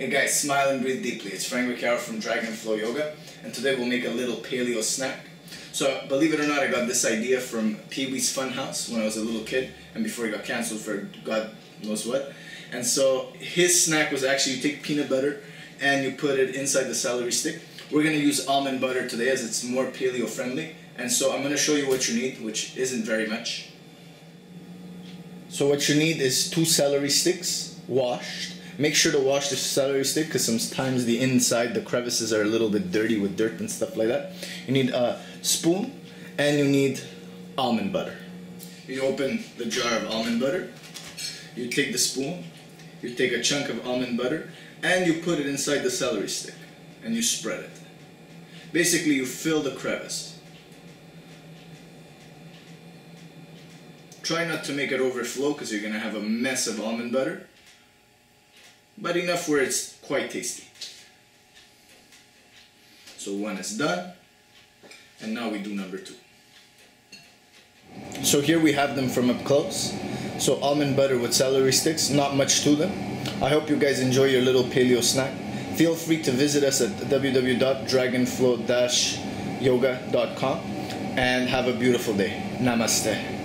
Hey guys, smile and breathe deeply. It's Frank Vaccaro from Dragon Flow Yoga, and today we'll make a little paleo snack. So, believe it or not, I got this idea from Pee Wee's Funhouse when I was a little kid, and before he got canceled for God knows what. And so, his snack was actually you take peanut butter and you put it inside the celery stick. We're gonna use almond butter today as it's more paleo friendly, and so I'm gonna show you what you need, which isn't very much. So, what you need is two celery sticks washed Make sure to wash the celery stick because sometimes the inside, the crevices are a little bit dirty with dirt and stuff like that. You need a spoon and you need almond butter. You open the jar of almond butter, you take the spoon, you take a chunk of almond butter, and you put it inside the celery stick and you spread it. Basically, you fill the crevice. Try not to make it overflow because you're going to have a mess of almond butter but enough where it's quite tasty. So one is done, and now we do number two. So here we have them from up close. So almond butter with celery sticks, not much to them. I hope you guys enjoy your little paleo snack. Feel free to visit us at www.dragonflow-yoga.com and have a beautiful day. Namaste.